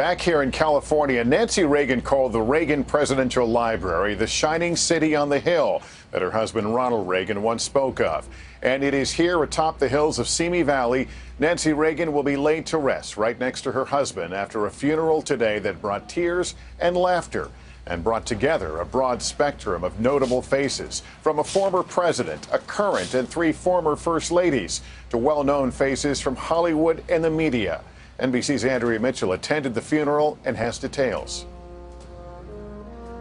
Back here in California, Nancy Reagan called the Reagan Presidential Library the shining city on the hill that her husband Ronald Reagan once spoke of. And it is here atop the hills of Simi Valley. Nancy Reagan will be laid to rest right next to her husband after a funeral today that brought tears and laughter and brought together a broad spectrum of notable faces, from a former president, a current, and three former first ladies, to well known faces from Hollywood and the media. NBC's Andrea Mitchell attended the funeral and has details.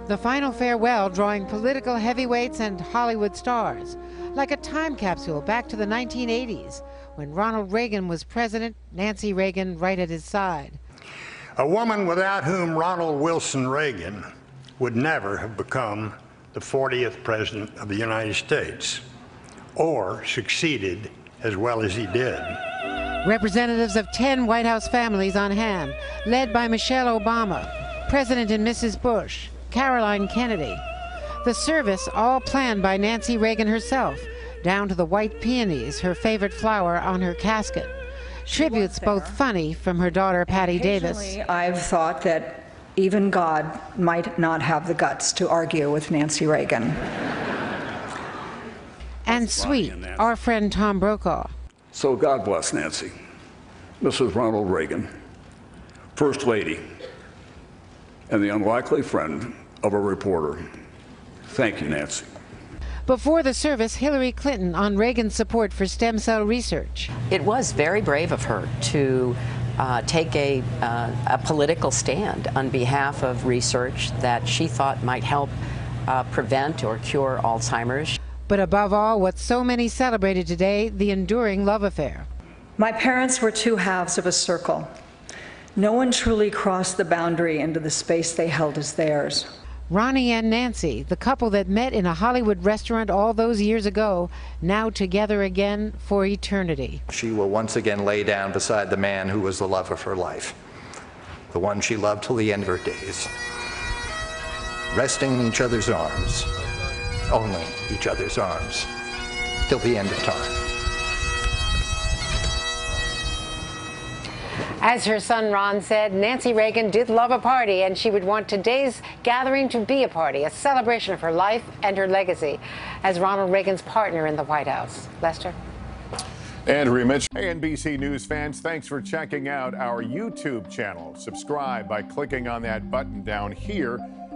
The final farewell drawing political heavyweights and Hollywood stars, like a time capsule back to the 1980s when Ronald Reagan was president, Nancy Reagan right at his side. A woman without whom Ronald Wilson Reagan would never have become the 40th President of the United States or succeeded as well as he did. Representatives of 10 White House families on hand, led by Michelle Obama, President and Mrs. Bush, Caroline Kennedy. The service all planned by Nancy Reagan herself, down to the white peonies, her favorite flower, on her casket. Tributes both funny from her daughter Patti Davis. I've thought that even God might not have the guts to argue with Nancy Reagan. And sweet, our friend Tom Brokaw. So God bless Nancy, Mrs. Ronald Reagan, First Lady, and the unlikely friend of a reporter. Thank you, Nancy. Before the service, Hillary Clinton on Reagan's support for stem cell research. It was very brave of her to uh, take a, uh, a, political stand on behalf of research that she thought might help uh, prevent or cure Alzheimer's. But above all, what so many celebrated today, the enduring love affair. My parents were two halves of a circle. No one truly crossed the boundary into the space they held as theirs. Ronnie and Nancy, the couple that met in a Hollywood restaurant all those years ago, now together again for eternity. She will once again lay down beside the man who was the love of her life, the one she loved till the end of her days, resting in each other's arms, only each other's arms, till the end of time. As her son Ron said, Nancy Reagan did love a party, and she would want today's gathering to be a party, a celebration of her life and her legacy as Ronald Reagan's partner in the White House. Lester? Andrea Mitchell. Hey, NBC News fans, thanks for checking out our YouTube channel. Subscribe by clicking on that button down here